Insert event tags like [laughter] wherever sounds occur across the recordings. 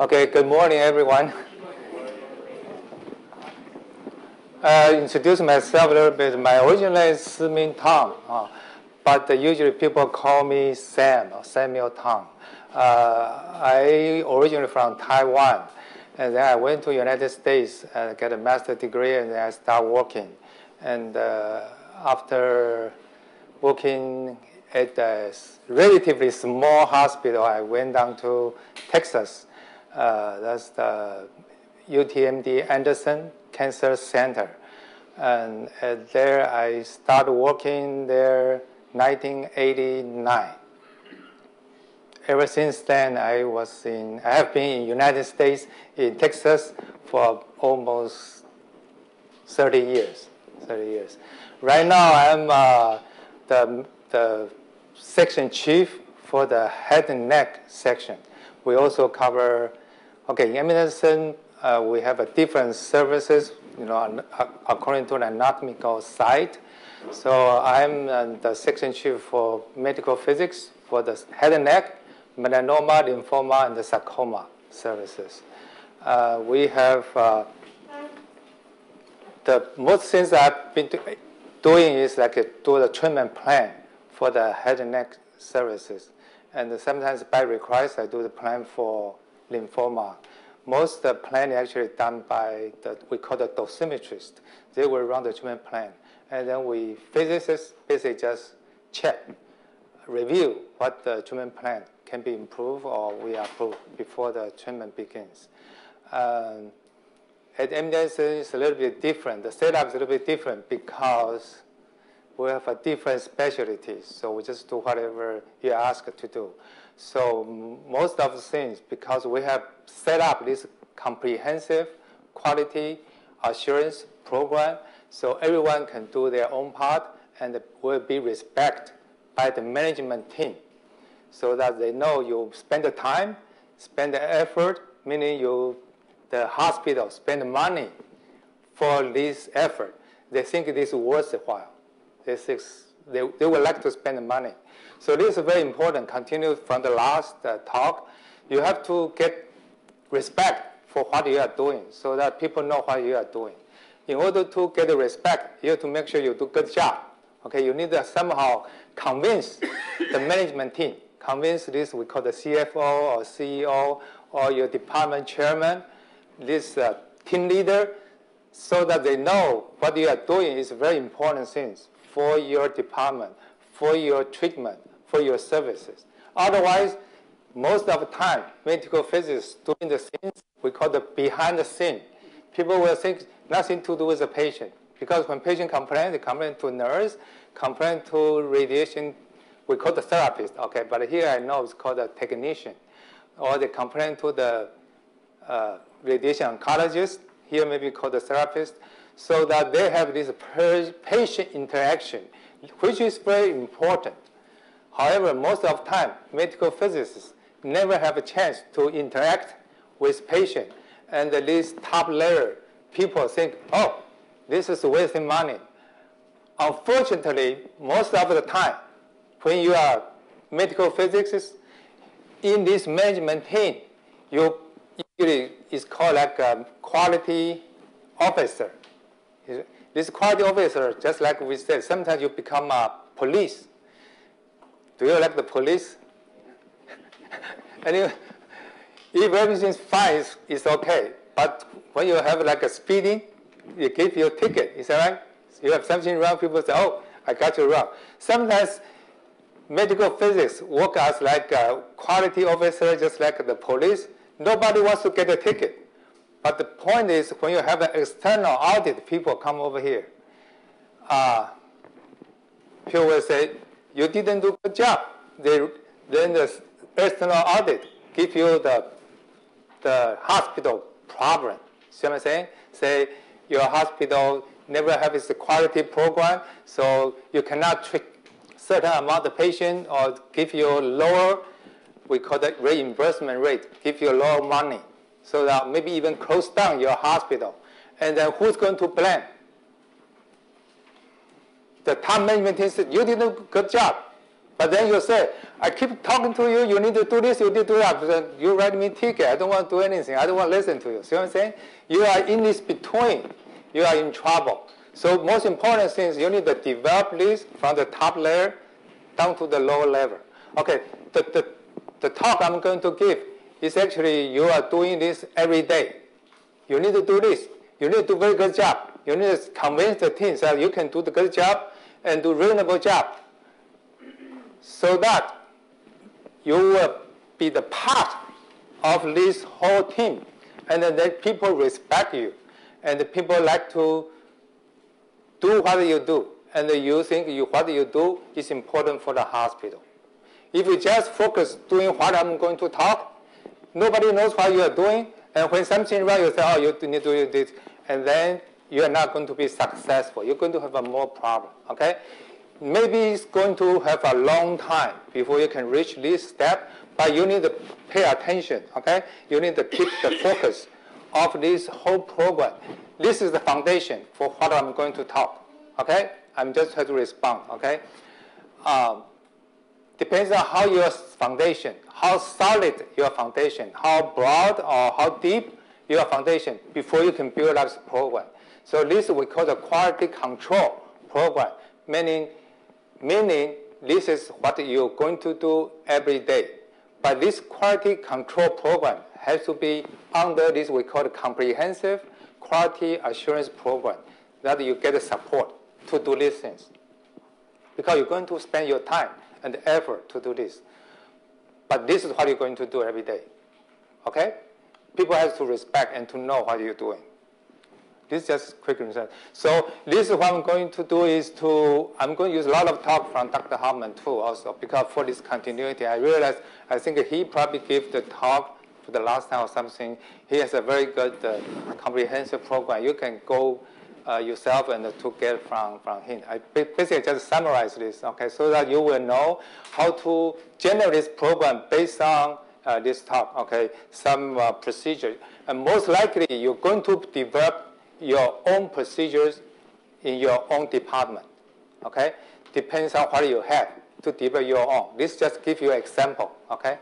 Okay, good morning, everyone. Uh, introduce myself a little bit. My original name is Simin uh, but usually people call me Sam or Samuel Tung. Uh, I originally from Taiwan, and then I went to United States and get a master's degree, and then I start working. And uh, after working at a relatively small hospital, I went down to Texas. Uh, that's the UTMD Anderson Cancer Center. And there I started working there 1989. Ever since then, I was in, I have been in United States, in Texas for almost 30 years, 30 years. Right now, I'm uh, the, the section chief for the head and neck section. We also cover, okay, in medicine, uh, we have a different services, you know, according to the anatomical site. So I'm uh, the section chief for medical physics for the head and neck, melanoma, lymphoma, and the sarcoma services. Uh, we have uh, the most things I've been do doing is like do the treatment plan for the head and neck services. And sometimes by request, I do the plan for lymphoma. Most of the plan actually done by the, we call the dosimetrist. They will run the treatment plan. And then we physicists basically just check, review what the treatment plan can be improved or we approve before the treatment begins. Um, at MDS, it's a little bit different. The setup is a little bit different because we have a different specialties. So we just do whatever you ask to do. So most of the things, because we have set up this comprehensive quality assurance program, so everyone can do their own part and will be respected by the management team so that they know you spend the time, spend the effort, meaning you, the hospital spend money for this effort. They think this is worthwhile. They, they, they would like to spend the money. So this is very important. Continue from the last uh, talk. You have to get respect for what you are doing so that people know what you are doing. In order to get the respect, you have to make sure you do good job. Okay, you need to somehow convince the management team, convince this we call the CFO or CEO or your department chairman, this uh, team leader, so that they know what you are doing is very important things for your department, for your treatment, for your services. Otherwise, most of the time, medical physicists doing the things we call the behind the scene. People will think nothing to do with the patient. Because when patient complain, they complain to nurse, complain to radiation, we call the therapist, okay, but here I know it's called a technician. Or they complain to the uh, radiation oncologist, here maybe called the therapist so that they have this patient interaction, which is very important. However, most of the time, medical physicists never have a chance to interact with patient. And these top layer people think, oh, this is wasting money. Unfortunately, most of the time, when you are medical physicists, in this management team, you usually is called like a quality officer. This quality officer, just like we said, sometimes you become a police. Do you like the police? anyway, if everything's fine, it's, it's, okay. But when you have like a speeding, you give you ticket. Is that right? You have something wrong, people say, oh, I got you wrong. Sometimes medical physics work as like a quality officer, just like the police. Nobody wants to get a ticket. But the point is, when you have an external audit, people come over here. Uh, people will say, you didn't do a good job. They, then the external audit give you the, the hospital problem. See what I'm saying? Say your hospital never have its quality program, so you cannot treat certain amount of patient or give you lower, we call that reimbursement rate, give you lower money so that maybe even close down your hospital. And then who's going to blame? The top management team said, you did a good job, But then you say, I keep talking to you, you need to do this, you need to do that. You write me ticket, I don't want to do anything, I don't want to listen to you. See what I'm saying? You are in this between, you are in trouble. So most important thing is you need to develop this from the top layer down to the lower level. Okay, the, the, the talk I'm going to give is actually you are doing this every day. You need to do this. You need to do a very good job. You need to convince the team that you can do the good job and do reasonable job so that you will be the part of this whole team and then people respect you and the people like to do what you do and you think you, what you do is important for the hospital. If you just focus doing what I'm going to talk, nobody knows what you are doing, and when something wrong, you say, oh, you need to do this, and then you are not going to be successful. You're going to have a more problem, okay? Maybe it's going to have a long time before you can reach this step, but you need to pay attention, okay? You need to keep the focus of this whole program. This is the foundation for what I'm going to talk, okay? I'm just trying to respond, okay? Um, depends on how your foundation, how solid your foundation, how broad or how deep your foundation before you can build up this program. So this we call the quality control program, meaning, meaning this is what you're going to do every day. But this quality control program has to be under this we call the comprehensive quality assurance program that you get support to do these things. Because you're going to spend your time and effort to do this. But this is what you're going to do every day. Okay? People have to respect and to know what you're doing. This is just quick research. So this is what I'm going to do is to, I'm going to use a lot of talk from Dr. Hoffman too also because for this continuity, I realized, I think he probably gave the talk for the last time or something. He has a very good uh, comprehensive program. You can go uh, yourself and to get from, from him. I basically just summarize this, okay, so that you will know how to generate this program based on uh, this talk, okay, some uh, procedure. And most likely you're going to develop your own procedures in your own department, okay? Depends on what you have to develop your own. This just give you an example, okay?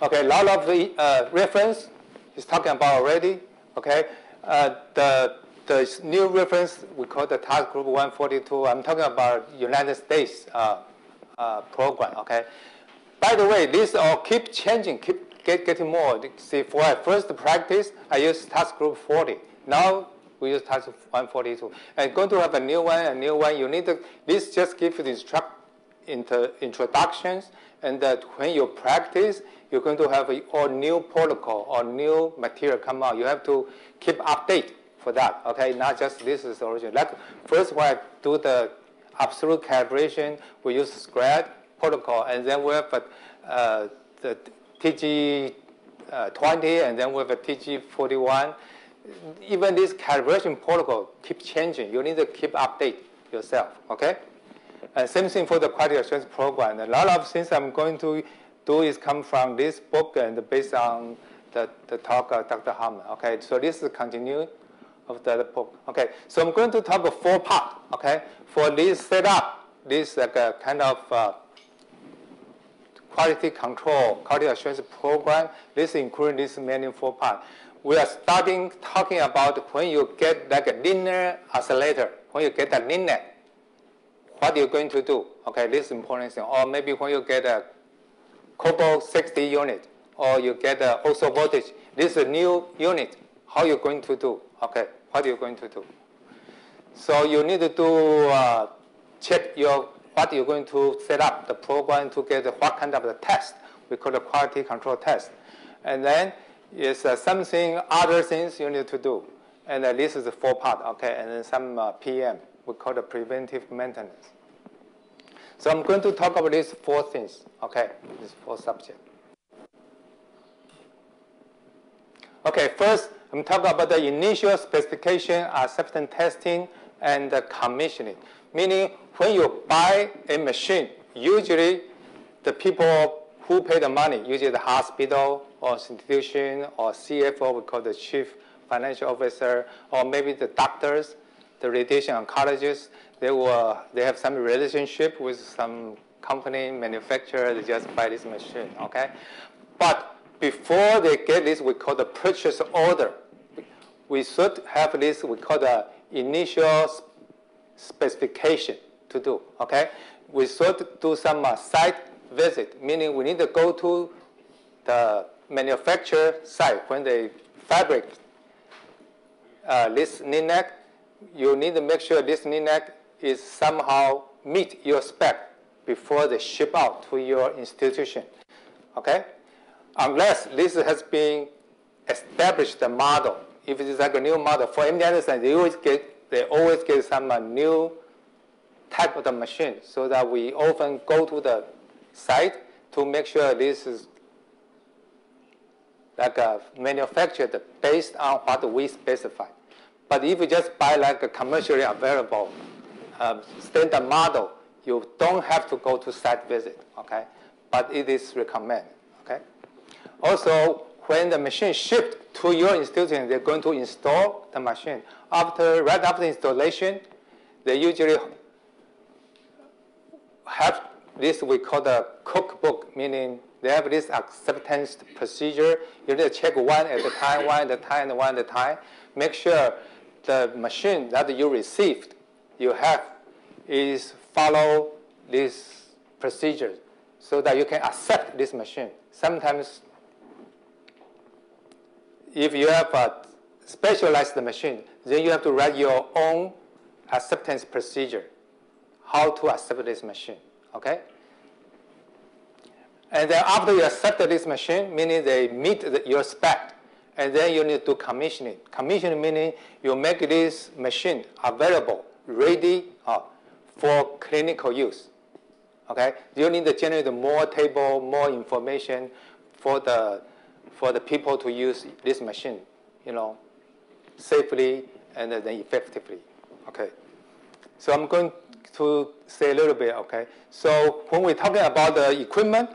Okay, a lot of the uh, reference is talking about already, okay? Uh, the, the new reference, we call the task group 142. I'm talking about United States uh, uh, program, okay? By the way, this all keep changing, keep get, getting more. See, for my first practice, I used task group 40. Now, we use task 142. And going to have a new one, a new one, you need to, this just gives you the instruct, inter, introductions, and that when you practice, you're going to have a or new protocol or new material come out. You have to keep update for that, okay? Not just this is original. Like first when I do the absolute calibration, we use SCRAD protocol, and then we have uh, the TG uh, 20, and then we have a TG 41. Even this calibration protocol keep changing. You need to keep update yourself, okay? And same thing for the quality assurance program. A lot of things I'm going to do is come from this book and based on the, the talk of Dr. Harmon. Okay, so this is continue of the book. Okay, so I'm going to talk about four part. Okay, for this setup, this like a kind of uh, quality control, quality assurance program. This includes this many four part. We are starting talking about when you get like a linear accelerator, when you get a linear, what you're going to do. Okay, this is important thing. Or maybe when you get a cobalt 60 unit, or you get uh, orthovoltage. This is a new unit. How you going to do? Okay, what you going to do? So you need to do uh, check your what you're going to set up the program to get what kind of the test. We call the quality control test. And then is uh, something other things you need to do. And uh, this is the four part, okay, and then some uh, PM, we call the preventive maintenance. So I'm going to talk about these four things, okay, these four subjects. Okay, first, I'm talking about the initial specification, acceptance testing, and commissioning. Meaning, when you buy a machine, usually the people who pay the money, usually the hospital or institution or CFO, we call the chief financial officer, or maybe the doctors, the radiation oncologists, they were they have some relationship with some company manufacturer. They just buy this machine. Okay, but before they get this, we call the purchase order. We should have this. We call the initial specification to do. Okay, we should do some uh, site visit, meaning we need to go to the manufacturer site when they fabric uh, this LINAC. You need to make sure this LINAC is somehow meet your spec before they ship out to your institution. Okay? Unless this has been established the model. If it is like a new model, for MD Anderson, they always get they always get some uh, new type of the machine so that we often go to the site to make sure this is like a manufactured based on what we specify. But if you just buy like a commercially available um, standard model, you don't have to go to site visit, okay? But it is recommended, okay? Also, when the machine shipped to your institution, they're going to install the machine. After, right after installation, they usually have this we call the cookbook, meaning they have this acceptance procedure. You need to check one at a time, one at a time, one at a time. Make sure the machine that you received, you have, is follow this procedure so that you can accept this machine. Sometimes, if you have a specialized machine, then you have to write your own acceptance procedure, how to accept this machine, okay? And then after you accept this machine, meaning they meet the, your spec, and then you need to commission it. Commission meaning you make this machine available, ready uh, for clinical use. Okay, you need to generate more table, more information for the for the people to use this machine, you know, safely and then effectively. Okay, so I'm going to say a little bit. Okay, so when we're talking about the equipment,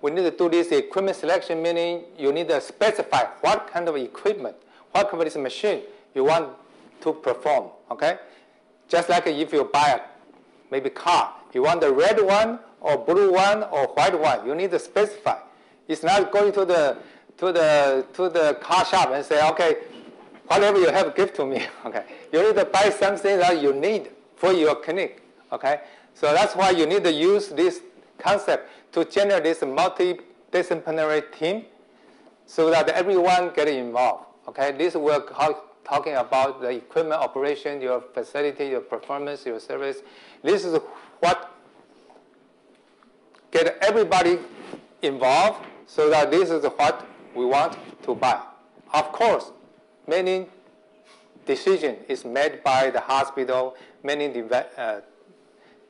we need to do this equipment selection, meaning you need to specify what kind of equipment, what kind of this machine you want to perform, okay? Just like if you buy a maybe car, you want the red one or blue one or white one, you need to specify. It's not going to the to the to the car shop and say, okay, whatever you have, give to me. [laughs] Okay, you need to buy something that you need for your clinic. Okay, so that's why you need to use this concept to generate this multidisciplinary team so that everyone get involved. Okay, this work talking about the equipment operation, your facility, your performance, your service. This is what get everybody involved so that this is what we want to buy. Of course, many decision is made by the hospital, many uh,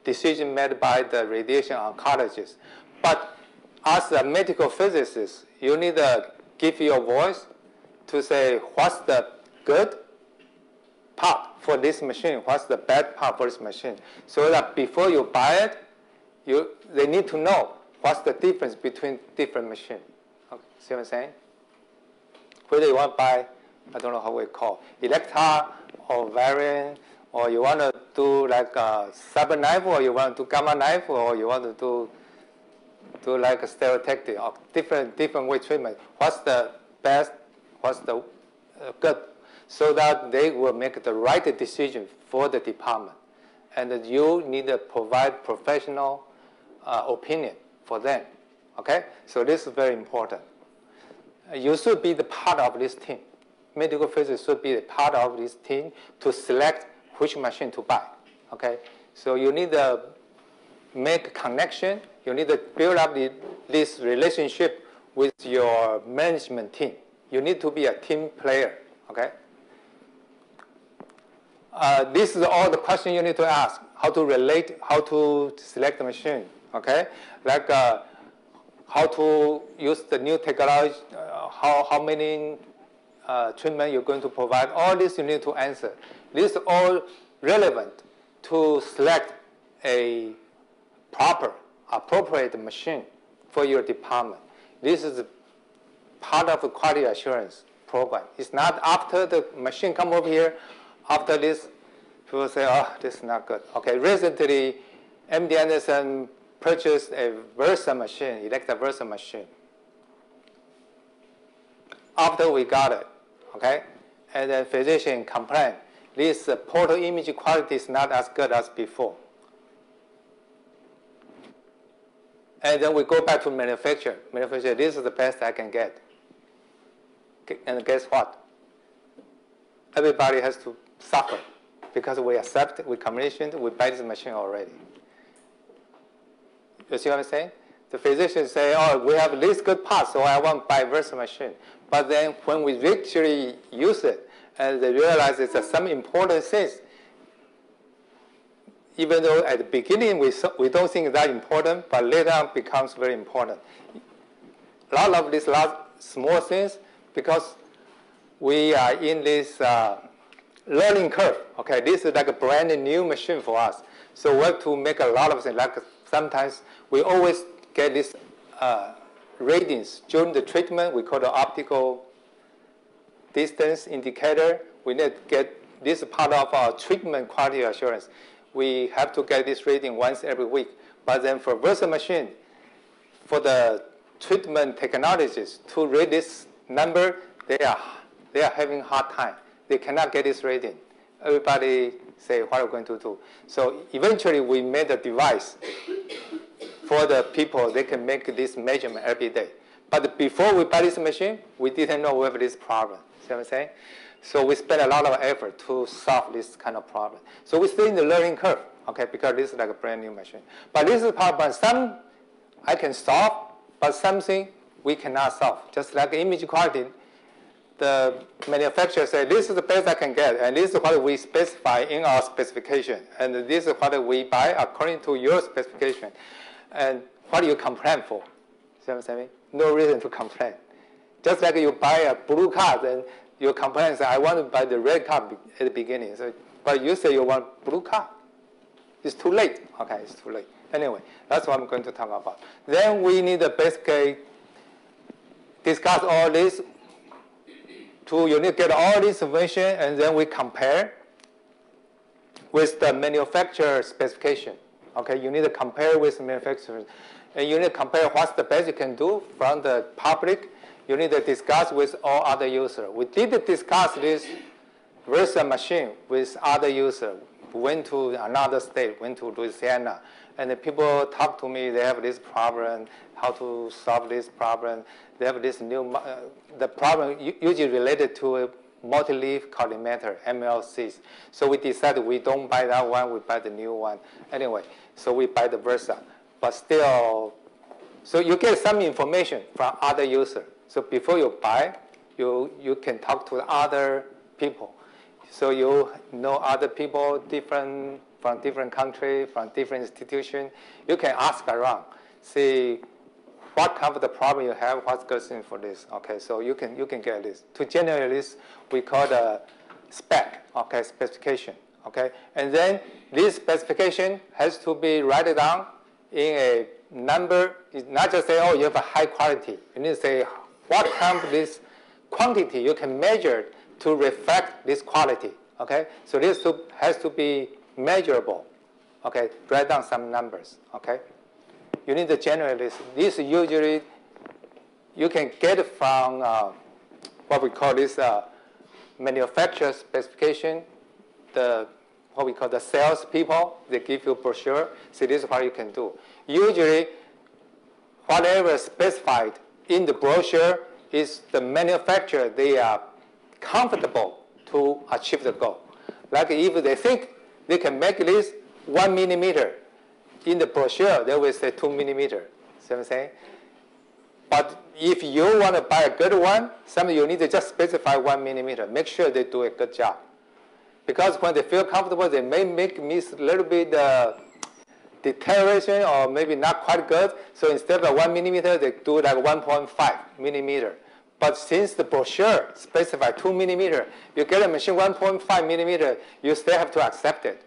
decision made by the radiation oncologist. But as a medical physicist, you need to give your voice to say what's the good part for this machine, what's the bad part for this machine. So that before you buy it, you, they need to know what's the difference between different machines. See what I'm saying? Whether you want to buy, I don't know how we call, Elekta or Varian, or you want to do like a cyber knife, or you want to do gamma knife, or you want to do do like a stereotactic or different different way treatment. What's the best? What's the uh, good? So that they will make the right decision for the department, and you need to provide professional uh, opinion for them. Okay, so this is very important. You should be the part of this team. Medical physicists should be the part of this team to select which machine to buy. Okay, so you need to make a connection you need to build up the, this relationship with your management team. You need to be a team player, okay? Uh, this is all the question you need to ask. How to relate, how to select the machine, okay? Like uh, how to use the new technology, uh, how, how many uh, treatment you're going to provide. All this you need to answer. This is all relevant to select a proper appropriate machine for your department. This is part of the quality assurance program. It's not after the machine come over here, after this People say, oh, this is not good. Okay, recently, MD Anderson purchased a Versa machine, Elekta Versa machine. After we got it, okay, and then physician complained, this portal image quality is not as good as before. And then we go back to manufacturer. Manufacturer, this is the best I can get. And guess what? Everybody has to suffer because we accept, we commissioned, we buy this machine already. You see what I'm saying? The physicians say, oh, we have this good part, so I want to buy Versa machine. But then when we actually use it, and they realize it's some important things, even though at the beginning we, we don't think that important, but later on becomes very important. A lot of these last small things, because we are in this uh, learning curve. Okay, this is like a brand new machine for us. So we have to make a lot of things. Like sometimes we always get this uh, readings during the treatment. We call the optical distance indicator. We need to get this part of our treatment quality assurance we have to get this reading once every week. But then for Versa machine, for the treatment technologies to read this number, they are, they are having hard time. They cannot get this reading. Everybody say, what are we going to do? So eventually we made a device for the people, they can make this measurement every day. But before we buy this machine, we didn't know we have this problem. See what I'm saying? So we spent a lot of effort to solve this kind of problem. So we stay in the learning curve, okay, because this is like a brand new machine. But this is problem. Some I can solve, but something we cannot solve. Just like image quality, the manufacturer say this is the best I can get, and this is what we specify in our specification, and this is what we buy according to your specification. And what do you complain for? See what I'm saying? No reason to complain. Just like you buy a blue car, then your complaint say, I want to buy the red car at the beginning. So, but you say you want blue car. It's too late. Okay, it's too late. Anyway, that's what I'm going to talk about. Then we need to basically discuss all this. To you need to get all this information, and then we compare with the manufacturer specification. Okay, you need to compare with the manufacturer, and you need to compare what's the best you can do from the public you need to discuss with all other users. We did discuss this Versa machine with other users. Went to another state, went to Louisiana, and the people talk to me. They have this problem, how to solve this problem. They have this new, uh, the problem usually related to a multi-leaf collimator, MLCs. So we decided we don't buy that one, we buy the new one. Anyway, so we buy the Versa. But still, so you get some information from other users. So before you buy, you, you can talk to other people. So you know other people different from different country, from different institution. You can ask around, see what kind of the problem you have, what's good thing for this. Okay, so you can you can get this. To generate this, we call the spec, okay, specification. Okay, and then this specification has to be written down in a number. It's not just say, oh, you have a high quality. You need to say what kind of this quantity you can measure to reflect this quality. Okay, so this has to be measurable. Okay, write down some numbers. Okay, you need to generate this. This usually you can get from uh, what we call this uh, manufacturer specification. The what we call the sales people, they give you brochure. See, this is what you can do. Usually, whatever specified in the brochure is the manufacturer, they are comfortable to achieve the goal. Like if they think they can make this one millimeter, in the brochure, they will say two millimeter. See what I'm saying? But if you want to buy a good one, some you need to just specify one millimeter. Make sure they do a good job. Because when they feel comfortable, they may make miss a little bit uh, deterioration or maybe not quite good. So instead of one millimeter, they do like 1.5 millimeter. But since the brochure specify two millimeter, you get a machine 1.5 millimeter, you still have to accept it.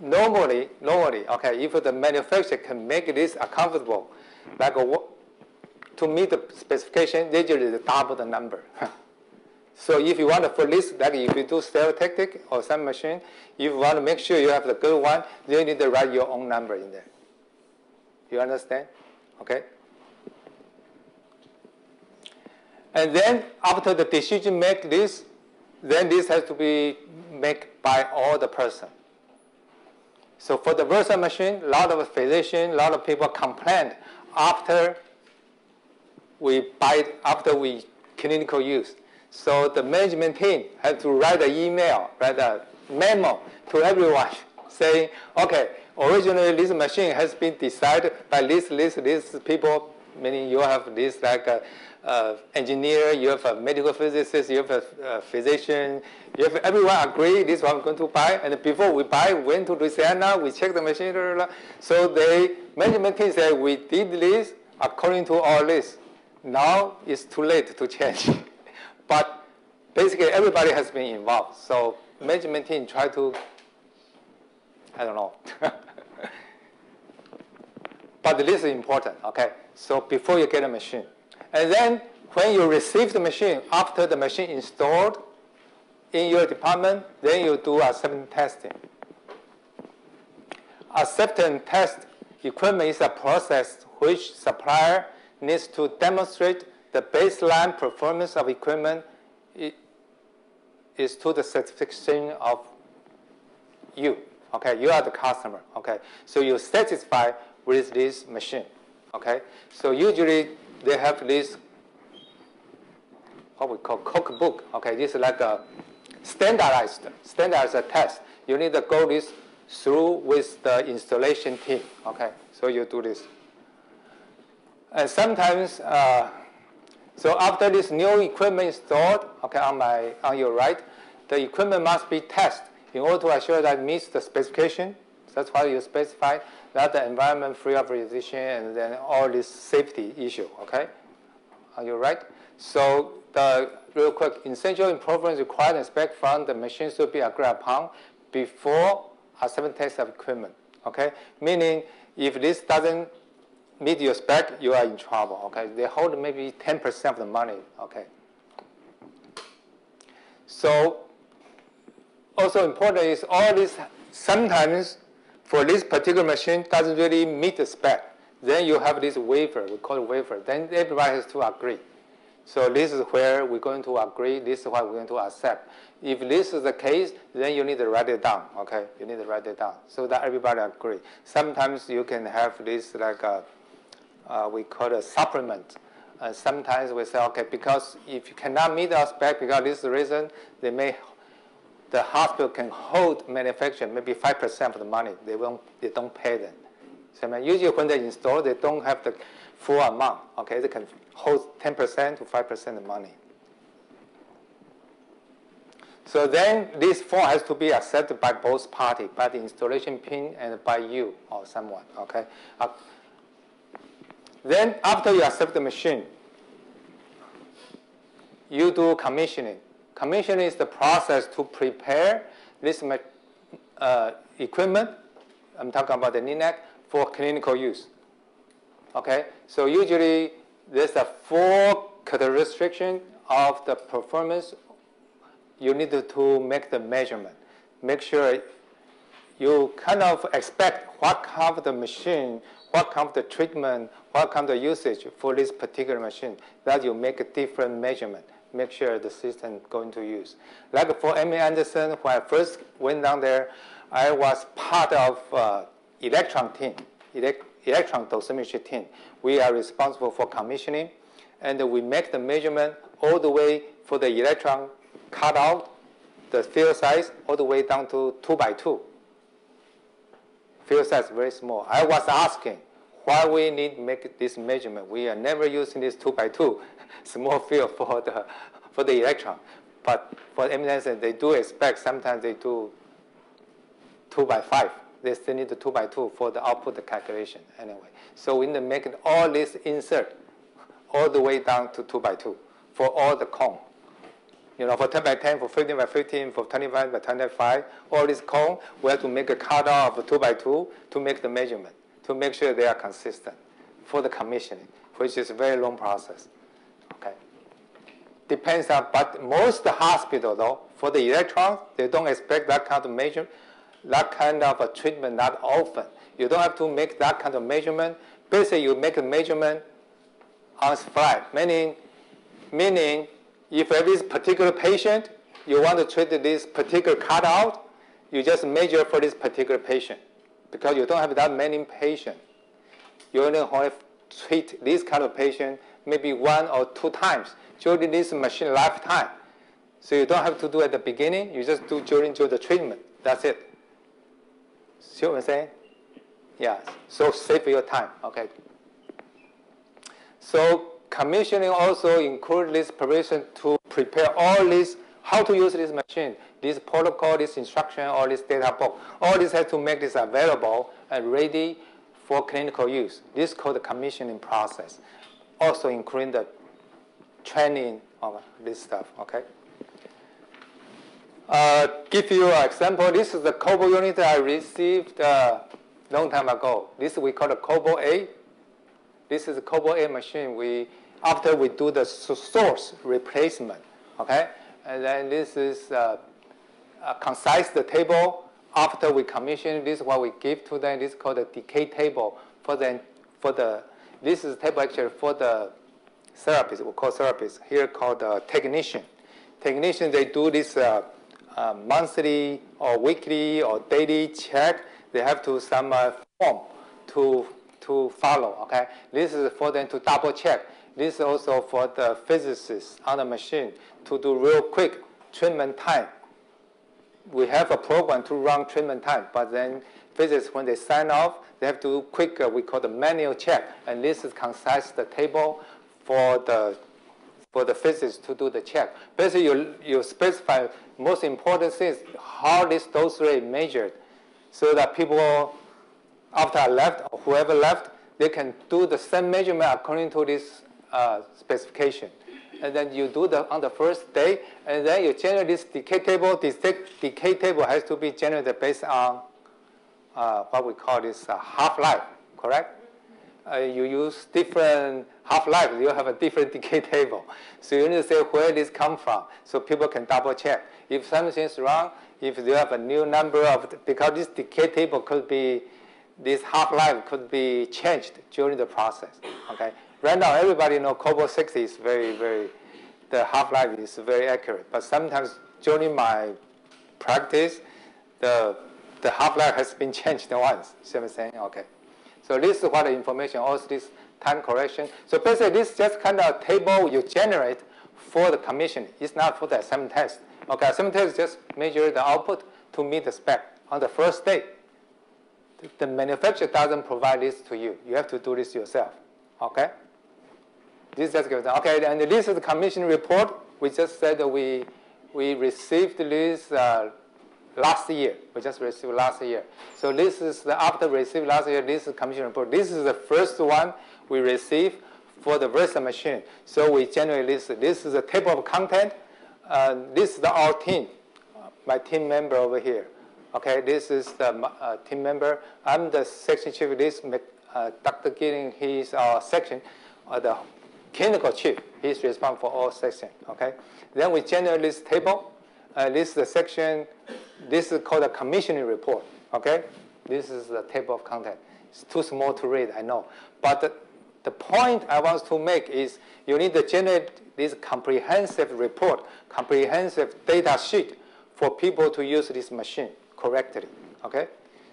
Normally, normally, okay, if the manufacturer can make this comfortable, like a, to meet the specification, usually double the number. [laughs] So if you want to, for this, like if you do stereotactic or some machine, if you want to make sure you have the good one, then you need to write your own number in there. You understand? Okay? And then after the decision make this, then this has to be made by all the person. So for the Versa machine, a lot of physicians, a lot of people complain after we buy, after we clinical use. So the management team has to write an email, write a memo to everyone saying, okay, originally this machine has been decided by this, this, this people, meaning you have this like a, uh, engineer, you have a medical physicist, you have a, a physician, you have everyone agree this one I'm going to buy. And before we buy, we went to Louisiana, we check the machine. Blah, blah, blah. So the management team said we did this according to our list. Now it's too late to change. [laughs] but basically everybody has been involved. So management team try to, I don't know. [laughs] but this is important, okay? So before you get a machine. And then when you receive the machine, after the machine installed in your department, then you do acceptance testing. Acceptance test equipment is a process which supplier needs to demonstrate the baseline performance of equipment is to the satisfaction of you. Okay, you are the customer. Okay, so you're satisfied with this machine. Okay, so usually they have this what we call cookbook. Okay, this is like a standardized standardized test. You need to go this through with the installation team. Okay, so you do this. And sometimes, uh, so after this new equipment is installed, okay, on my on your right, the equipment must be tested in order to assure that it meets the specification. That's why you specify that the environment free of radiation and then all this safety issue, okay? Are you right? So the real quick, essential improvements required and spec from the machine should be agreed upon before acceptance test of equipment, okay? Meaning if this doesn't meet your spec, you are in trouble, okay? They hold maybe 10% of the money, okay? So also important is all this sometimes for this particular machine doesn't really meet the spec. Then you have this waiver, we call it waiver. Then everybody has to agree. So this is where we're going to agree. This is what we're going to accept. If this is the case, then you need to write it down. Okay, you need to write it down so that everybody agree. Sometimes you can have this like a, we call a supplement. Uh, sometimes we say, okay, because if you cannot meet our spec because this reason, they may the hospital can hold manufacturing maybe 5% of the money. They, won't, they don't pay them. So usually when they install, they don't have the full amount. Okay, they can hold 10% to 5% of the money. So then this form has to be accepted by both parties, by the installation pin and by you or someone. Okay. Uh, then after you accept the machine, you do commissioning. Commissioning is the process to prepare this uh, equipment. I'm talking about the LINAC for clinical use. Okay, so usually there's a four characteristic of the performance. You need to make the measurement. Make sure you kind of expect what kind of the machine, what kind of the treatment, what kind of usage for this particular machine, that you make a different measurement make sure the system going to use. Like for MD Anderson, when I first went down there, I was part of uh, electron team, elect electron dosimetry team. We are responsible for commissioning, and we make the measurement all the way for the electron cut out the field size all the way down to two by two. Field size very small. I was asking why we need to make this measurement. We are never using this two by two [laughs] small field for the for the electron. But for MD they do expect sometimes they do two by five. They still need the two by two for the output calculation anyway. So we need to make all this insert all the way down to two by two for all the cone. You know, for 10 by 10, for 15 by 15, for 25 by 25, all this cone, we have to make a cutoff of 2 by 2 to make the measurement, to make sure they are consistent for the commissioning, which is a very long process. Okay. depends on, but most hospital though, for the electrons, they don't expect that kind of measure, that kind of a treatment that often. You don't have to make that kind of measurement. Basically, you make a measurement on fly, meaning, meaning if this particular patient, you want to treat this particular cutout, you just measure for this particular patient because you don't have that many patients. You only have treat this kind of patient maybe one or two times during this machine lifetime. So you don't have to do at the beginning, you just do during during the treatment. That's it. See what I'm saying? Yeah, so save your time, okay. So commissioning also include this preparation to prepare all this, how to use this machine, this protocol, this instruction, all this data book. All this has to make this available and ready for clinical use. This is called the commissioning process, also including the training of this stuff, okay? Uh, give you an example. This is the cobalt unit I received a uh, long time ago. This we call the cobalt A. This is a cobalt A machine. We after we do the source replacement, okay? And then this is uh, a concise the table. After we commission, this is what we give to them. This is called the decay table for the, for the this is table actually for the therapist, we call therapist, here called the technician. Technician, they do this uh, uh, monthly or weekly or daily check. They have to some uh, form to, to follow, okay? This is for them to double check this is also for the physicists on the machine to do real quick treatment time. We have a program to run treatment time, but then physicists, when they sign off, they have to do quick, uh, we call the manual check. And this is concise the table for the for the physicists to do the check. Basically, you, you specify most important things, how this dose rate measured, so that people, after I left, or whoever left, they can do the same measurement according to this uh, specification. And then you do the on the first day, and then you generate this decay table. This decay table has to be generated based on uh, what we call this uh, half-life, correct? Uh, you use different half-life, you have a different [laughs] decay table. So you need to say where this come from, so people can double check. If something's wrong, if you have a new number of, because this decay table could be, this half-life could be changed during the process, okay? Right now, everybody know cobalt 60 is very, very, the half-life is very accurate. But sometimes during my practice, the, the half-life has been [laughs] changed once. See what I'm saying? Okay. So this is what the information, also this time correction. So basically, this is just kind of table you generate for the commission. It's not for the acceptance test. Okay, acceptance test just measure the output to meet the spec on the first day. The manufacturer doesn't provide this to you. You have to do this yourself. Okay? This just gives okay, and this is the commission report. We just said we we received this uh, last year. We just received last year. So this is the after received last year. This is commission report. This is the first one we received for the Versa machine. So we generate this. This is a table of content. Uh, this is the, our team, my team member over here. Okay, this is the uh, team member. I'm the section chief. This uh, Dr. Gillin, he's our section, uh, the clinical chief. He's responsible for all section. Okay. Then we generate this table. Uh, this is the section. This is called a commissioning report. Okay. This is the table of content. It's too small to read, I know. But the, the point I want to make is you need to generate this comprehensive report, comprehensive data sheet for people to use this machine correctly. Okay.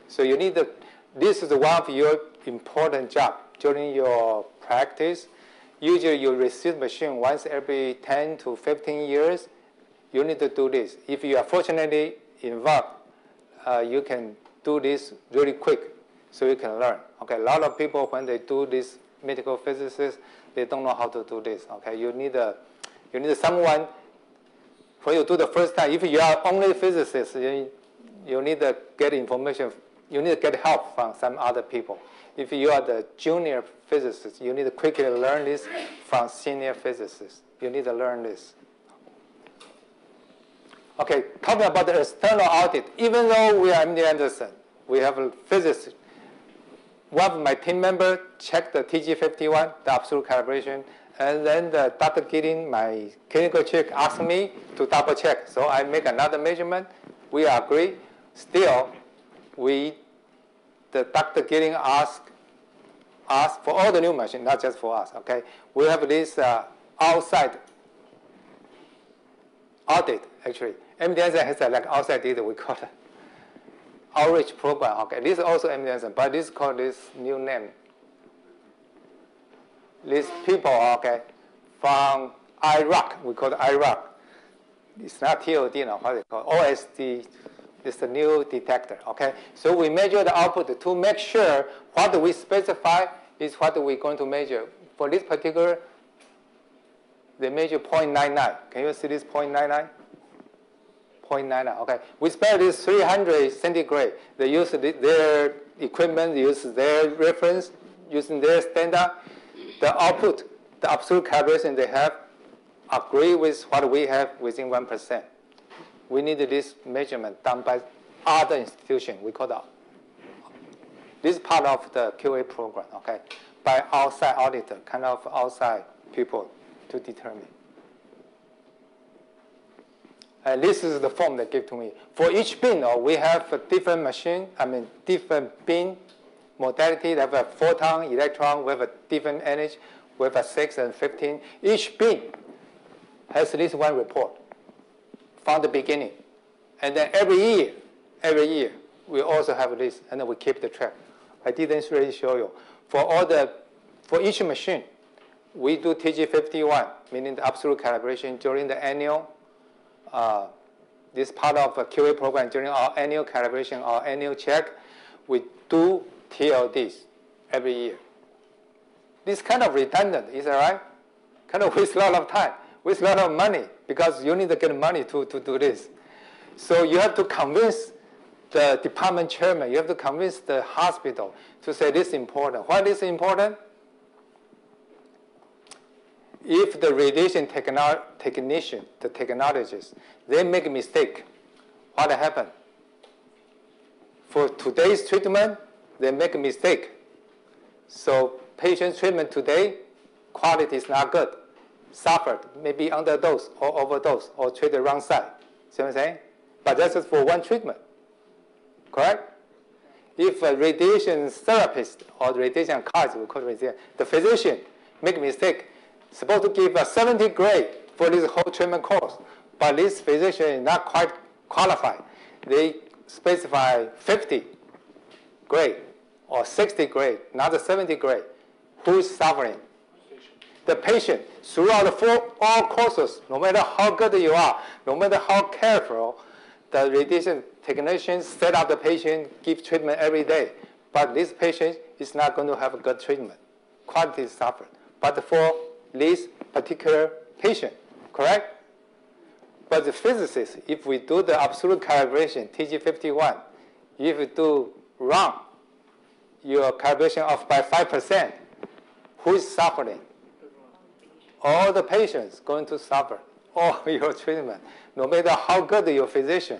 So you need to. This is one of your important job during your practice Usually you receive machine once every 10 to 15 years. You need to do this. If you are fortunately involved, uh, you can do this really quick so you can learn. Okay, a lot of people when they do this medical physicists, they don't know how to do this. Okay, you need a, you need someone when you do the first time. If you are only physicist, you, you need to get information. You need to get help from some other people if you are the junior physicist, you need to quickly learn this from senior physicists. You need to learn this. Okay, talking about the external audit. Even though we are MD Anderson, we have a physicist. One of my team members checked the TG51, the absolute calibration, And then the Dr. Gidding, my clinical chick, asked me to double check. So I make another measurement. We agree. Still, we, the Dr. Gidding asked us for all the new machines, not just for us, okay? We have this uh, outside audit, actually. MD Anderson has a like outside data, we call it [laughs] outreach program, okay? This is also MD Anderson, but this is called this new name. These people, okay, from IROC, we call it IROC. It's not TLD now, what they call? OSD is the new detector, okay? So we measure the output to make sure what we specify is what we're going to measure. For this particular, they measure 0.99. Can you see this 0.99? 0.99, okay. We spare this 300 centigray. They use their equipment, use their reference, using their standard. The output, the absolute calibration they have, agree with what we have within 1%. We need this measurement done by other institution. We call that this is part of the QA program, okay, by outside auditor, kind of outside people to determine. And this is the form they give to me. For each bin, oh, we have a different machine, I mean, different bin modality. They have a photon, electron, we have a different energy, we have a 6 and 15. Each bin has at least one report from the beginning. And then every year, every year, we also have this, and then we keep the track. I didn't really show you. For all the, for each machine, we do TG51, meaning the absolute calibration during the annual, uh, this part of a QA program during our annual calibration, our annual check, we do TLDs every year. This kind of redundant, is that right? Kind of [laughs] waste a lot of time, waste a lot of money, because you need to get money to, to do this. So you have to convince the department chairman, you have to convince the hospital to say this is important. Why this is important? If the radiation technician, the technologist, they make a mistake, what happen? For today's treatment, they make a mistake. So patient treatment today, quality is not good. Suffered, maybe underdose or overdose or treated wrong side. See what I'm saying? But that's just for one treatment correct? If a radiation therapist or radiation oncologist, we the physician make mistake, supposed to give a 70 Gray for this whole treatment course, but this physician is not quite qualified. They specify 50 Gray or 60 Gray, not the 70 Gray. Who is suffering? The patient. Throughout the four, all courses, no matter how good you are, no matter how careful, the radiation technicians set up the patient, give treatment every day. But this patient is not going to have a good treatment. Quality is suffered. But for this particular patient, correct? But the physicist, if we do the absolute calibration, TG51, if you do wrong, your calibration off by 5%, who is suffering? All the patients going to suffer all [laughs] your treatment, no matter how good your physician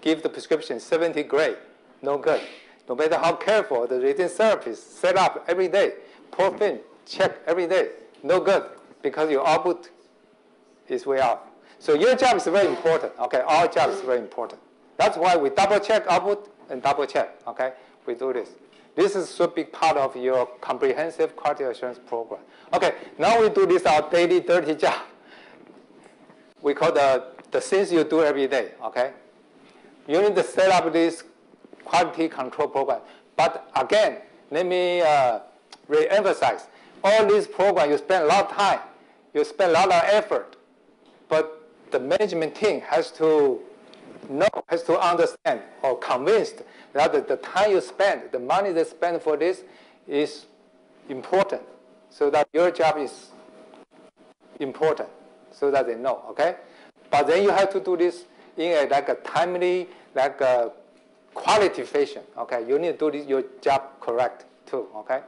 give the prescription 70 Gray, no good. No matter how careful the radiation therapist set up every day, port film, check every day, no good because your output is way off. So your job is very important, okay? Our job is very important. That's why we double check output and double check, okay? We do this. This is should be part of your comprehensive quality assurance program. Okay, now we do this our daily dirty [laughs] job. We call the, the things you do every day, okay? you need to set up this quality control program. But again, let me uh, re-emphasize, all these programs, you spend a lot of time, you spend a lot of effort, but the management team has to know, has to understand or convinced that the time you spend, the money they spend for this is important so that your job is important so that they know, okay? But then you have to do this in a like a timely, like a quality fashion. Okay, you need to do this, your job correct too. Okay.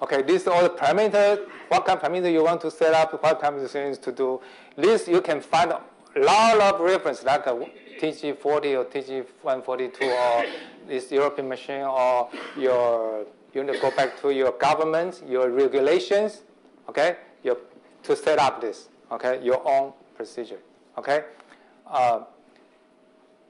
Okay, this all the parameters. What kind of parameter you want to set up? What kind of things to do? This you can find a lot of reference like a TG40 or TG142 or this European machine or your, you need to go back to your government, your regulations, okay, your, to set up this, okay, your own procedure, okay. Uh,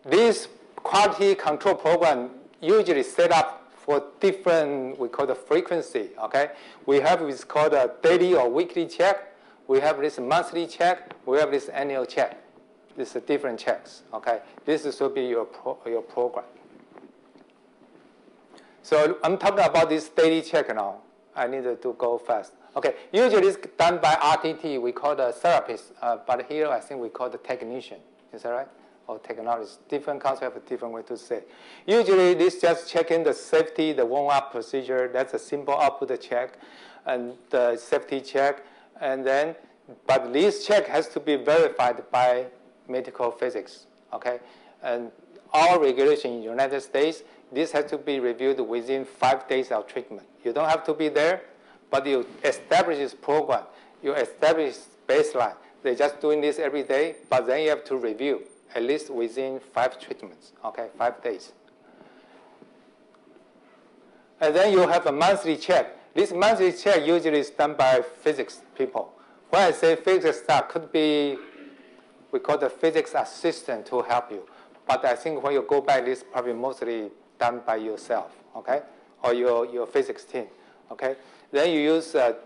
this quality control program usually set up for different, we call the frequency, okay. We have what's called a daily or weekly check. We have this monthly check. We have this annual check. This is different checks, okay. This will be your, pro, your program. So I'm talking about this daily check now. I need to go fast. Okay, usually it's done by RTT. We call the therapist, uh, but here I think we call the technician. Is that right? Or technologist. Different concept, a different way to say. Usually this just checking the safety, the warm-up procedure. That's a simple output check, and the safety check, and then, but this check has to be verified by medical physics. Okay, and all regulation in the United States this has to be reviewed within five days of treatment. You don't have to be there, but you establish this program. You establish baseline. They're just doing this every day, but then you have to review at least within five treatments, okay, five days. And then you have a monthly check. This monthly check usually is done by physics people. When I say physics staff, could be, we call the physics assistant to help you. But I think when you go back, this probably mostly done by yourself, okay, or your, your physics team, okay. Then you use a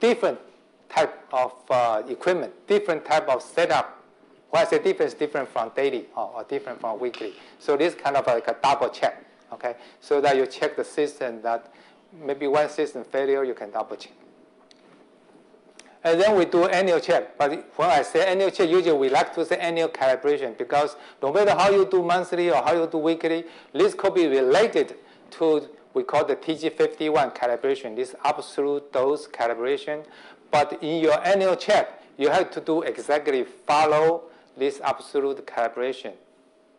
different type of uh, equipment, different type of setup. When I say different, it's different from daily or, or different from weekly. So this kind of like a double check, okay, so that you check the system that maybe one system failure, you can double check. And then we do annual check. But when I say annual check, usually we like to say annual calibration because no matter how you do monthly or how you do weekly, this could be related to we call the TG51 calibration, this absolute dose calibration. But in your annual check, you have to do exactly follow this absolute calibration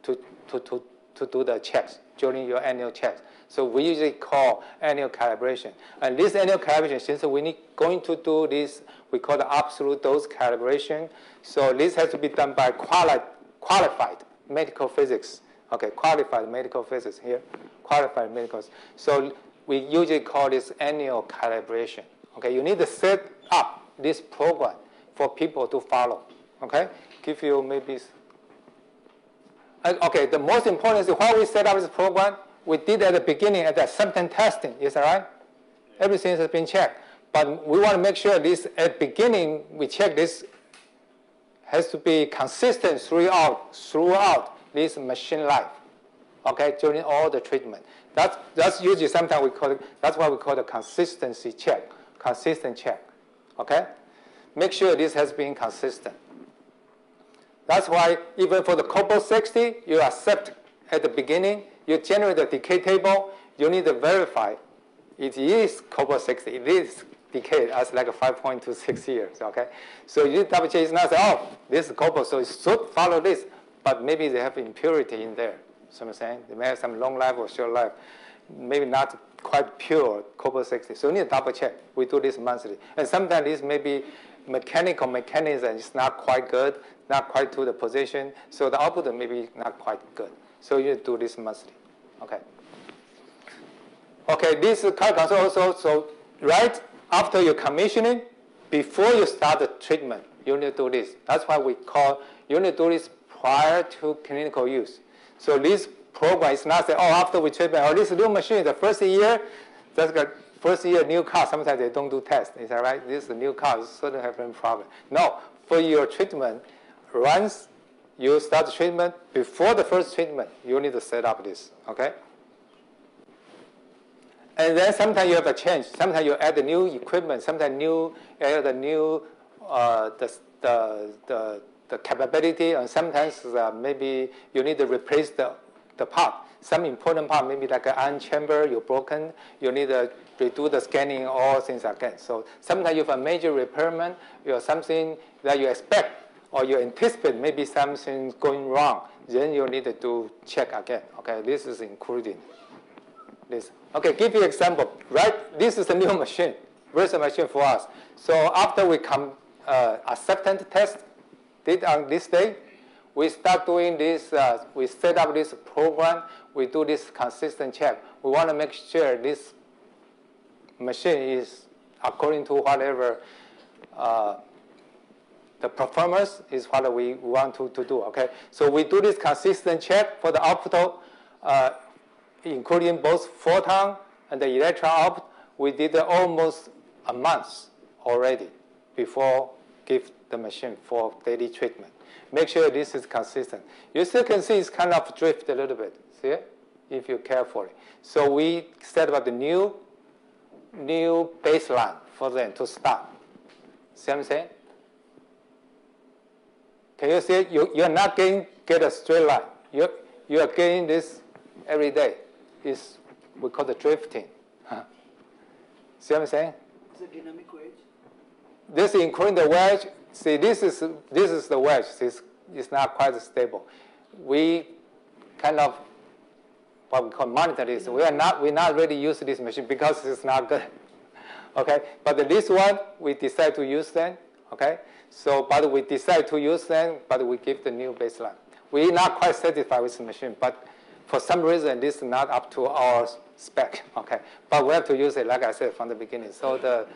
to, to, to, to do the checks during your annual checks. So we usually call annual calibration. And this annual calibration, since we need going to do this, we call the absolute dose calibration. So this has to be done by quali qualified medical physics. Okay, qualified medical physics here, qualified medical. So we usually call this annual calibration. Okay, you need to set up this program for people to follow. Okay, give you maybe. Okay, the most important is why we set up this program we did at the beginning at the acceptance testing, is that right? Everything has been checked. But we want to make sure this at beginning we check this has to be consistent throughout throughout this machine life. Okay, during all the treatment. That's that's usually sometimes we call it that's why we call the consistency check. Consistent check. Okay? Make sure this has been consistent. That's why even for the cobalt 60, you accept at the beginning you generate the decay table, you need to verify it is cobalt 60. It is decayed as like 5.26 years, okay? So you double check, it's not say, oh, this is cobalt, so it should follow this, but maybe they have impurity in there. So I'm saying they may have some long life or short life, maybe not quite pure copper 60. So you need to double check. We do this monthly. And sometimes this may be mechanical mechanism is not quite good, not quite to the position, so the output may be not quite good. So you need to do this monthly. Okay. Okay, this current control also, so right after you commissioning, before you start the treatment, you need to do this. That's why we call, you need to do this prior to clinical use. So this program is not say, oh, after we treatment, oh, this new machine, the first year, that's the first year new car, sometimes they don't do tests. Is that right? This is a new car, certainly have a problem. No, for your treatment, once you start treatment, before the first treatment, you need to set up this, okay? And then sometimes you have a change. Sometimes you add the new equipment, sometimes new add the new uh, the, the, the, the capability, and sometimes uh, maybe you need to replace the, the part. Some important part, maybe like an ion chamber, you're broken, you need to redo the scanning, all things again. So sometimes you have a major repairment, you have something that you expect or you anticipate maybe something going wrong, then you need to check again. Okay, this is including this. Okay, give you example. Right, this is a new [laughs] machine, Versa machine for us. So after we come uh, acceptance test did on this day, we start doing this. Uh, we set up this program. we do this consistent check. We want to make sure this machine is according to whatever uh, the performance is what we want to, to do, okay? So we do this consistent check for the output, uh, including both photon and the electron output. We did almost a month already before give the machine for daily treatment. Make sure this is consistent. You still can see it's kind of drift a little bit, see it? If you carefully. So we set up the new, new baseline for them to start. See what I'm saying? Can you see it? You, you're not getting get a straight line. You, you are getting this every day. It's, we call it drifting. See what I'm saying? It's a dynamic wedge. This including the wedge. See, this is, this is the wedge. This is not quite stable. We kind of what we call monitor this. We are not, we not really use this machine because it's not good. [laughs] okay, but this one, we decide to use then. Okay, so, but we decide to use them, but we give the new baseline. We're not quite satisfied with the machine, but for some reason, this is not up to our spec, [laughs] okay? But we have to use it, like I said, from the beginning. So the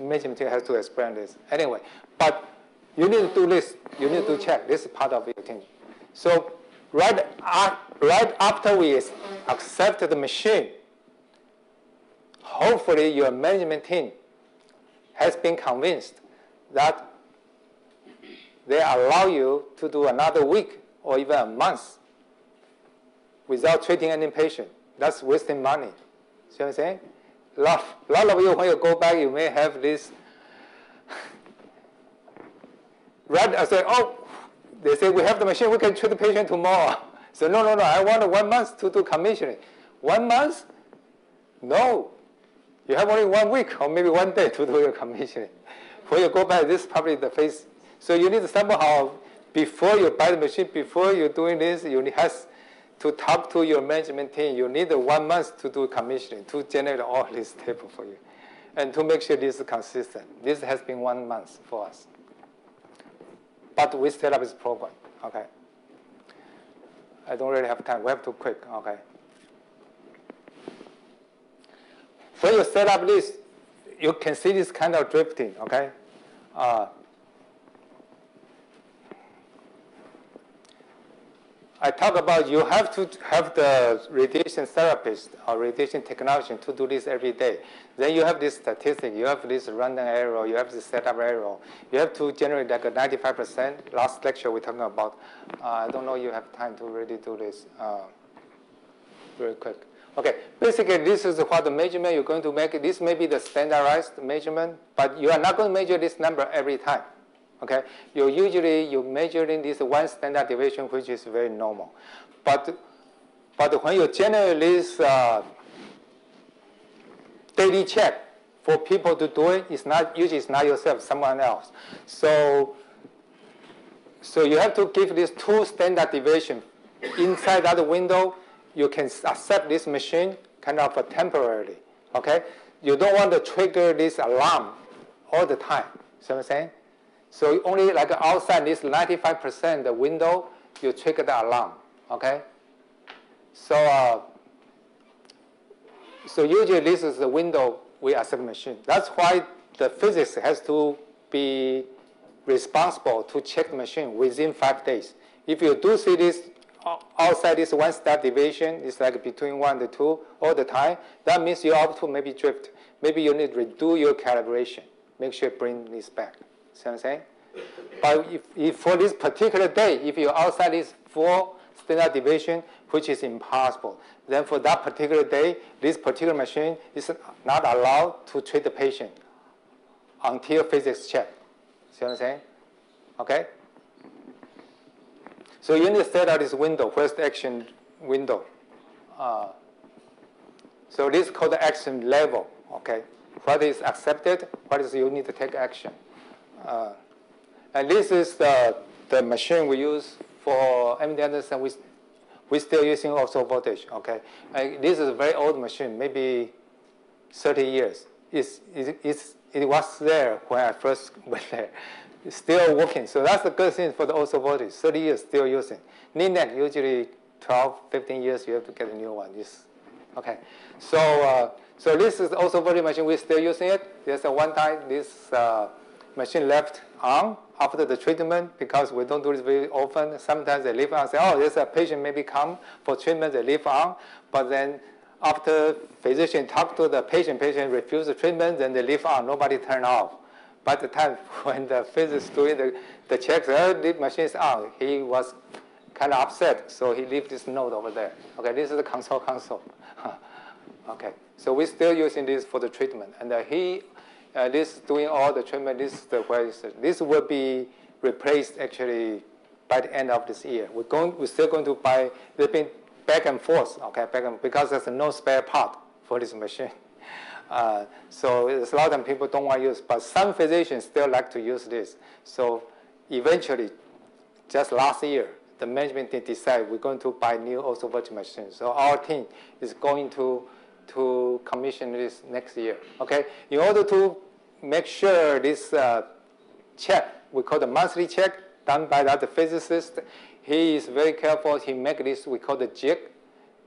management team has to explain this. Anyway, but you need to do this. You need to check. This is part of your team. So right, uh, right after we accept the machine, hopefully your management team has been convinced that they allow you to do another week or even a month without treating any patient. That's wasting money. See what I'm saying? Lot, a lot of you, when you go back, you may have this. right? I say, oh, they say we have the machine, we can treat the patient tomorrow. [laughs] So no, no, no, I want one month to do commissioning. One month? No. You have only one week or maybe one day [laughs] to do your commissioning. When you go back, this is probably the phase so you need to somehow, before you buy the machine, before you're doing this, you need has to talk to your management team. You need one month to do commissioning, to generate all this table for you. And to make sure this is consistent. This has been one month for us. But we set up this program, okay? I don't really have time. We have to quick, okay? When you set up this, you can see this kind of drifting, okay? Uh, I talk about you have to have the radiation therapist or radiation technician to do this every day. Then you have this statistic, you have this random error, you have this setup error. You have to generate like a 95%. Last lecture we're talking about. Uh, I don't know you have time to really do this uh, very quick. Okay, basically this is what the measurement you're going to make. This may be the standardized measurement, but you are not going to measure this number every time. Okay, you usually you measuring this one standard deviation, which is very normal, but but when you generate this uh, daily check for people to do it, it's not usually it's not yourself, someone else. So so you have to give this two standard deviation inside that window. You can accept this machine kind of temporarily. Okay, you don't want to trigger this alarm all the time. See what I'm saying? So only like outside this 95% the window, you trigger the alarm, okay? So, uh, so usually this is the window we accept machine. That's why the physics has to be responsible to check the machine within five days. If you do see this outside this one step deviation, it's like between one to two all the time, that means your output may be drift. Maybe you need to redo your calibration. Make sure you bring this back. See what I'm saying? But if, if for this particular day, if you're outside this four standard deviation, which is impossible, then for that particular day, this particular machine is not allowed to treat the patient until physics check. See what I'm saying? Okay? So you need to set out this window, first action window. Uh, so this is called the action level. Okay, what is accepted, what is you need to take action. Uh, and this is the, the machine we use for MD Anderson. We, we're still using orthovoltage, okay? And this is a very old machine, maybe 30 years. It's, it's, it was there when I first [laughs] went there. It's still working. So that's the good thing for the orthovoltage. 30 years still using. Linear usually 12, 15 years, you have to get a new one. This, okay. So, uh, so this is also very machine. We're still using it. There's a one time this uh, machine left on after the treatment because we don't do this very often. Sometimes they leave on. Say, oh, there's a patient maybe come for treatment. They leave on, but then after physician talk to the patient, patient refuse the treatment, then they leave on. Nobody turn off. By the time [laughs] when the physicist doing the, the checks, oh, the machine is on, he was kind of upset, so he left this note over there. Okay, this is the console console. [laughs] okay, so we're still using this for the treatment. And uh, he, uh, this doing all the treatment, this is the this will be replaced actually by the end of this year. We're going, we're still going to buy, they've been back and forth, okay, back and, because there's no spare part for this machine. [laughs] Uh, so there's a lot of people don't want to use, but some physicians still like to use this. So eventually, just last year, the management team decided we're going to buy new Versa machines. So our team is going to to commission this next year. Okay, in order to make sure this uh, check, we call the monthly check, done by that physicist, he is very careful. He make this we call the jig,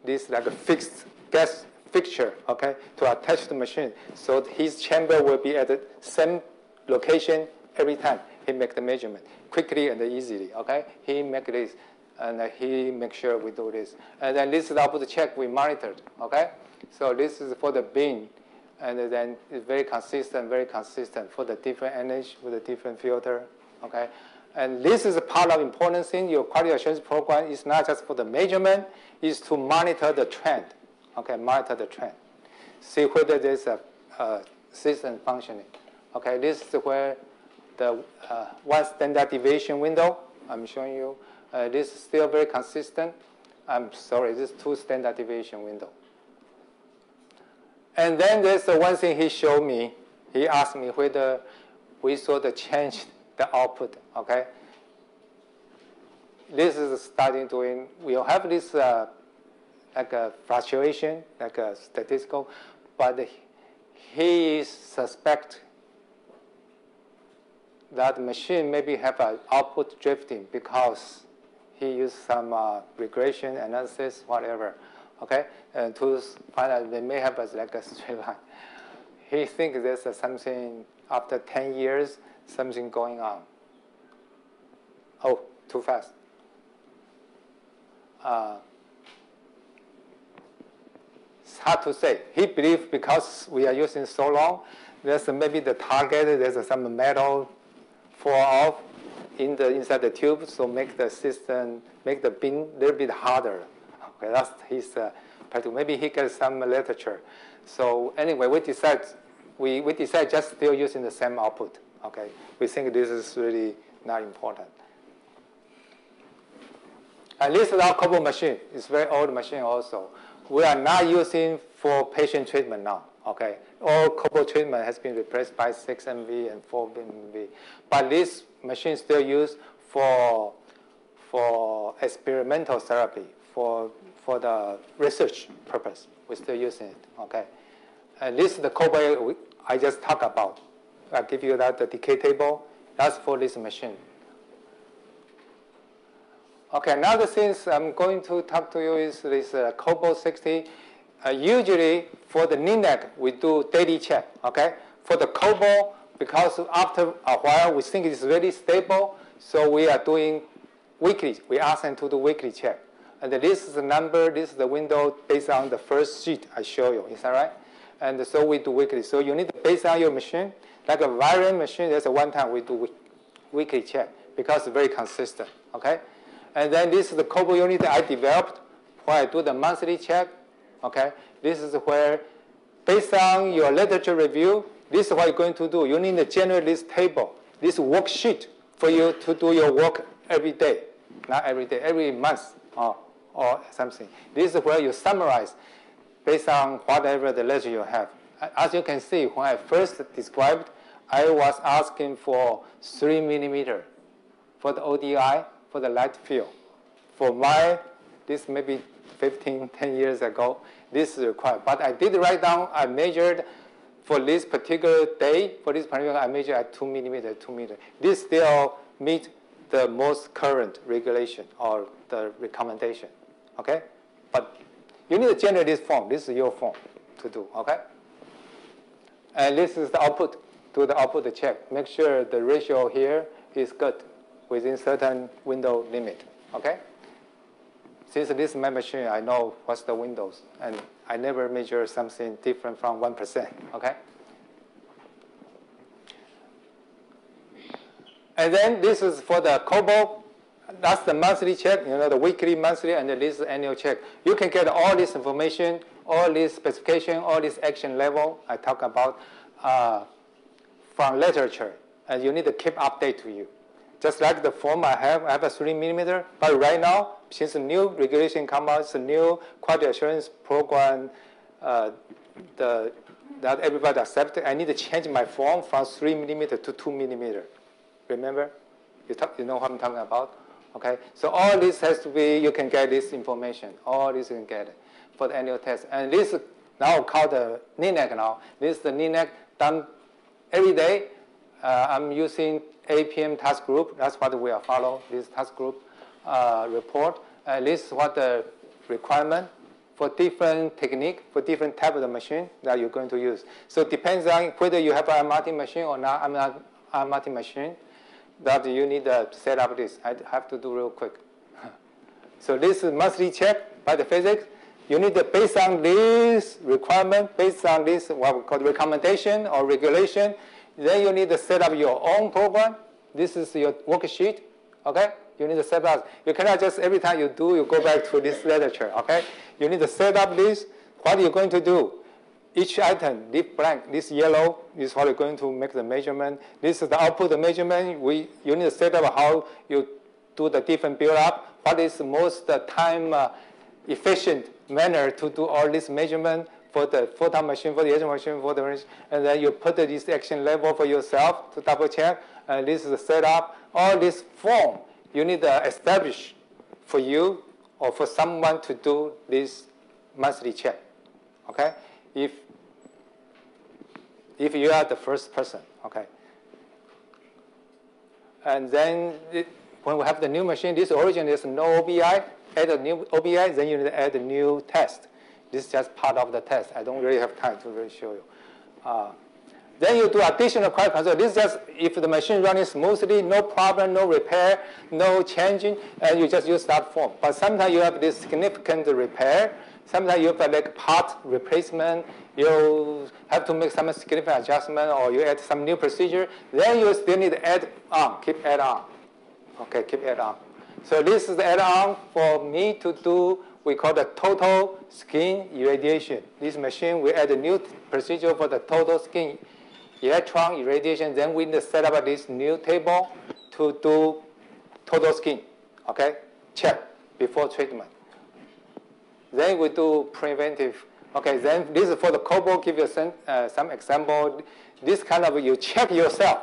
this like a fixed gas fixture, okay, to attach the machine. So his chamber will be at the same location every time he make the measurement quickly and easily, okay? He make this and he make sure we do this. And then this is output check we monitored, okay? So this is for the bin, and then it's very consistent, very consistent for the different energy with the different filter, okay? And this is a part of important thing. Your quality assurance program is not just for the measurement, is to monitor the trend, okay? Monitor the trend. See whether there's a, a system functioning. Okay, this is where the uh, one standard deviation window I'm showing you. Uh, this is still very consistent. I'm sorry, this is two standard deviation window. And then there's the one thing he showed me. He asked me whether we sort of changed the output, okay? This is starting doing, we'll have this uh, like a fluctuation, like a statistical, but he suspect that machine maybe have an output drifting because he used some uh, regression analysis, whatever, okay, and to find out they may have a, like a straight line. [laughs] He thinks there's uh, something after 10 years, something going on. Oh, too fast. Uh, it's hard to say. He believes because we are using so long, there's maybe the target, there's some metal fall off in the inside the tube, so make the system, make the bin a little bit harder. Okay, that's his uh, Maybe he gets some literature. So anyway, we decide we, we decide just still using the same output. Okay, we think this is really not important. And this is our cobalt machine. It's very old machine also. We are not using for patient treatment now. Okay, all cobalt treatment has been replaced by 6MV and 4MV. But this machine still used for, for experimental therapy, for, for the research purpose. We're still using it, okay? And this is the cobalt I just talked about. i give you that the decay table. That's for this machine. Okay, another thing I'm going to talk to you is this uh, cobalt 60 uh, usually for the LINAC, we do daily check, okay? For the cobalt, because after a while we think it's very stable, so we are doing weekly. We ask them to do weekly check. And this is the number, this is the window based on the first sheet I show you. Is that right? And so we do weekly. So you need to base on your machine. Like a Varian machine, there's a one time we do weekly check because it's very consistent. Okay? And then this is the cobalt unit I developed where I do the monthly check Okay, this is where, based on your literature review, this is what you're going to do. You need to generate this table, this worksheet for you to do your work every day, not every day, every month or, or something. This is where you summarize based on whatever the literature you have. As you can see, when I first described, I was asking for three millimeter for the ODI, for the light field. For my, this maybe 15, 10 years ago, this is required. But I did write down, I measured for this particular day, for this particular, I measured at 2 millimeter, 2 millimeter. This still meet the most current regulation or the recommendation. Okay? But you need to generate this form. This is your form to do, okay? And this is the output. Do the output check. Make sure the ratio here is good within certain window limit, okay? Since this is my machine, I know what's the windows, and I never measure something different from 1%, okay? And then this is for the cobalt. That's the monthly check, you know, the weekly, monthly, and this is annual check. You can get all this information, all this specification, all this action level I talk about uh, from literature. And you need to keep update to you. Just like the form I have, I have a three millimeter, but right now, since the new regulation come out, the new quality assurance program, uh, the, that everybody accepted, I need to change my form from three millimeter to two millimeter. Remember? You, talk, you know what I'm talking about? Okay, so all this has to be, you can get this information. All this you can get for the annual test. And this now called the LINAC now. This is the LINAC done every day. Uh, I'm using AAPM task group. That's what we are follow, this task group uh, report. Uh, this is what the requirement for different technique, for different type of the machine that you're going to use. So it depends on whether you have a MRT machine or not I'm not MRT machine that you need to set up this. I have to do real quick. [laughs] so this is monthly check by the physics. You need to, based on this requirement, based on this what we call recommendation or regulation, then you need to set up your own program. This is your worksheet, okay? You need to set up. You cannot just every time you do, you go back to this literature, okay? You need to set up this. What are you going to do? Each item, this blank, this yellow, is what you're going to make the measurement. This is the output measurement. We, you need to set up how you do the different build up. What is the most time uh, efficient manner to do all this measurement for the photon machine, for the agent machine, for the machine, and then you put this action level for yourself to double check. And this is the setup. All this form you need to establish for you or for someone to do this monthly check. Okay? If if you are the first person, okay. And then it, when we have the new machine, this origin is no OBI, add a new OBI, then you need to add a new test. This is just part of the test. I don't really have time to really show you. Uh, then you do additional quality control. This is just if the machine running smoothly, no problem, no repair, no changing, and you just use that form. But sometimes you have this significant repair, Sometimes you have like part replacement, you have to make some significant adjustment or you add some new procedure, then you still need to add on, keep add on. Okay, keep add on. So this is the add on for me to do, we call the total skin irradiation. This machine, we add a new procedure for the total skin electron irradiation. Then we need to set up this new table to do total skin, okay, check before treatment. Then we do preventive. Okay, then this is for the cobalt, give you some, uh, some example. This kind of, you check yourself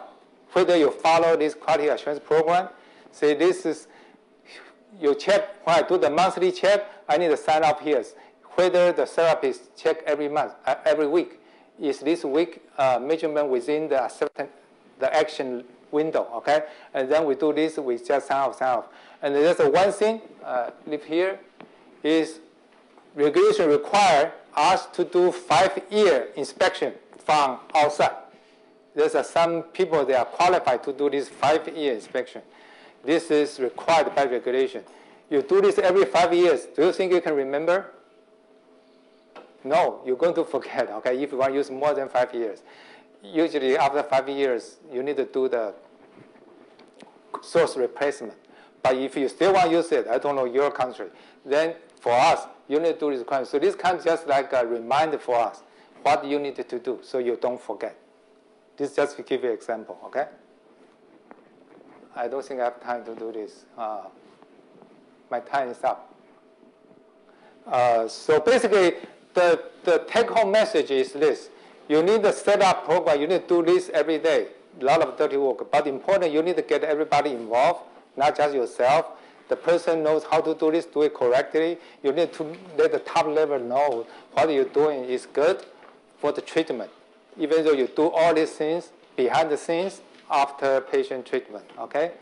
whether you follow this quality assurance program. See, this is, you check, when I do the monthly check, I need to sign up here. Whether the therapist check every month, uh, every week. Is this week uh, measurement within the acceptance, the action window, okay? And then we do this, we just sign off, sign off. And there's one thing, uh, live here, is regulation require us to do five-year inspection from outside. There's uh, some people that are qualified to do this five-year inspection. This is required by regulation. You do this every five years. Do you think you can remember? No, you're going to [laughs] forget, okay, if you want to use more than five years. Usually after five years, you need to do the source replacement. But if you still want to use it, I don't know your country, then for us, you need to do this crime. So this of just like a reminder for us what you need to do so you don't forget. This just to give you an example, okay? I don't think I have time to do this. Uh, my time is up. Uh, so basically, the, the take-home message is this. You need to set up program. You need to do this every day. A lot of dirty work. But important, you need to get everybody involved, not just yourself the person knows how to do this, do it correctly. You need to let the top level know what you're doing is good for the treatment, even though you do all these things behind the scenes after patient treatment, okay?